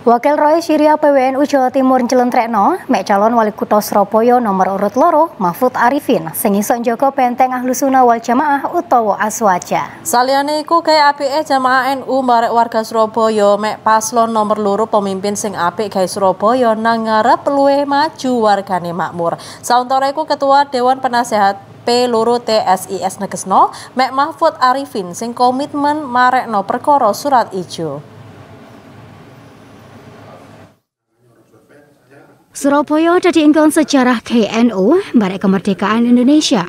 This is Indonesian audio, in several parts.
Wakil Roy Syria PWNU Jawa Timur Jelentrekno, mek calon wali kutha Surabaya nomor urut loro Mahfud Arifin sing iso njaga penteng Ahlussunnah wal Jamaah utawa Aswaja. Saliyane iku gawe jamaah NU marek warga Surabaya mek paslon nomor loro pemimpin sing apik gawe Surabaya nang ngarep luwih maju wargane makmur. Sauntara iku ketua Dewan Penasehat P loro TSIS Negesno mek Mahfud Arifin sing komitmen marekno perkara surat ijo. Surabaya dadi ingkang sejarah KNU barek kemerdekaan Indonesia.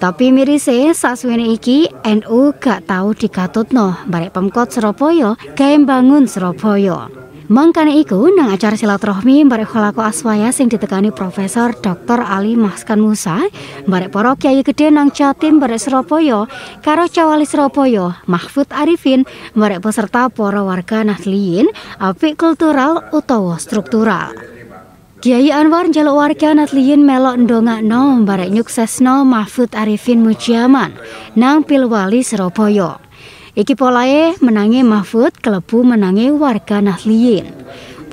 Tapi mirise sasuwene iki NU gak tau dikatutno barek Pemkot Surabaya gawe bangun Surabaya. Mangkane iku nang acara silaturahmi barek kholako aswaya sing ditekani Profesor Dr. Ali Maskan Musa barek para kiai gede nang Jatim barek Surabaya karo Cawali Surabaya Mahfud Arifin barek peserta para warga Nahdliyin apik kultural utawa struktural. Kiai Anwar jaluk warga Natliyin melok ndongakno barek nyuksesno Mahfud Arifin Mujiaman nang Pilwali Surabaya. Iki polae menangi Mahfud kelebu menangi warga Natliyin.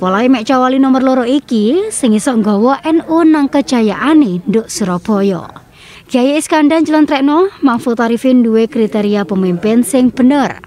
Polae mek cawali nomor loro iki sing iso nggawa NU nang kejayaane nduk Surabaya. Kiai Iskandar jelentrekno Mahfud Arifin duwe kriteria pemimpin sing bener.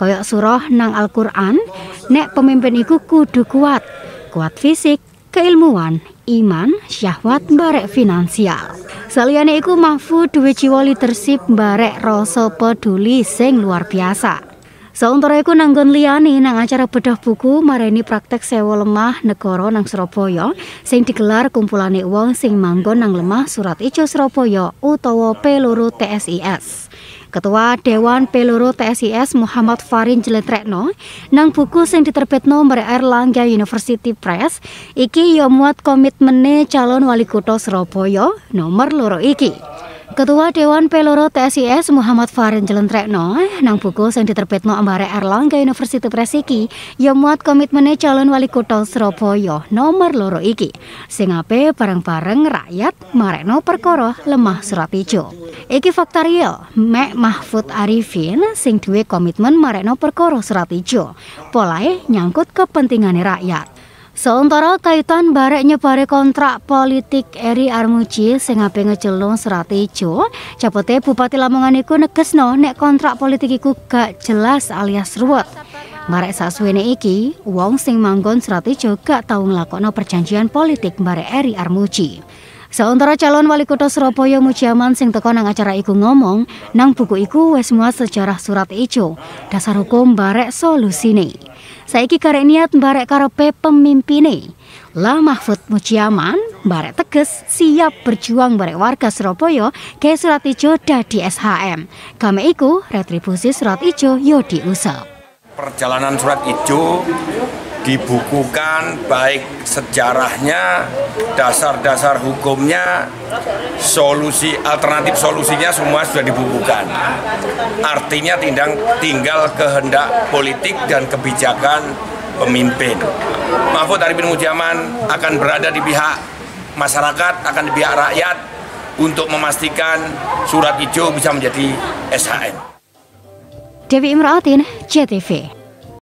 Koyok surah nang Al-Qur'an, nek pemimpin iku kudu kuat, kuat fisik, keilmuan, iman, syahwat, barek finansial. Saliyane iku Mahfud duwe jiwa leadership barek rasa peduli sing luar biasa. Sauntara iku nanggon liyane nang acara bedah buku mareni praktek sewa lemah negara nang Surabaya sing digelar kumpulane wong sing manggon nang lemah Surat Ijo Surabaya utawa P-loro TSIS. Ketua Dewan Peluru TSIS Muhammad Farin Jeletrekno nang buku sing diterbitno mere Erlangga University Press iki yo muat komitmene calon wali kutha Surabaya nomor loro iki. Ketua Dewan Peloro TSIS Muhammad Farin Jelentrekno nang buku sing diterbitno ambare Erlangga University Press iki yo muat komitmene calon wali kutha Surabaya nomor loro iki sing ape bareng-bareng rakyat marekno perkara lemah surat ijo. Iki fakta real, Mek Mahfud Arifin sing duwe komitmen marekno perkara surat ijo. Polae nyangkut kepentingane rakyat. Sementara kaitan barek nyebare kontrak politik Eri Armuji sing ape ngecelung serat ijo, capote Bupati Lamongan iku negesno nek kontrak politik iku gak jelas alias ruwet. Barek sasuwene iki, wong sing manggon serat ijo gak tau nglakokno perjanjian politik barek Eri Armuji. Sementara calon wali kota Surabaya Mujiaman sing teko nang acara iku ngomong, nang buku iku wis muat sejarah surat ijo, dasar hukum barek solusine. Saiki karek niat barek karepe pemimpine. Lah Mahfud Mujiaman barek teges siap berjuang barek warga Surabaya ke surat ijo dadi SHM. Kame iku retribusi surat ijo yo diusap. Perjalanan surat ijo dibukukan baik sejarahnya, dasar-dasar hukumnya, solusi alternatif solusinya semua sudah dibukukan. Artinya tinggal, tinggal kehendak politik dan kebijakan pemimpin. Mahfud Arifin Mujaman akan berada di pihak masyarakat, akan di pihak rakyat untuk memastikan surat hijau bisa menjadi SHM. Dewi Imraatin, JTV.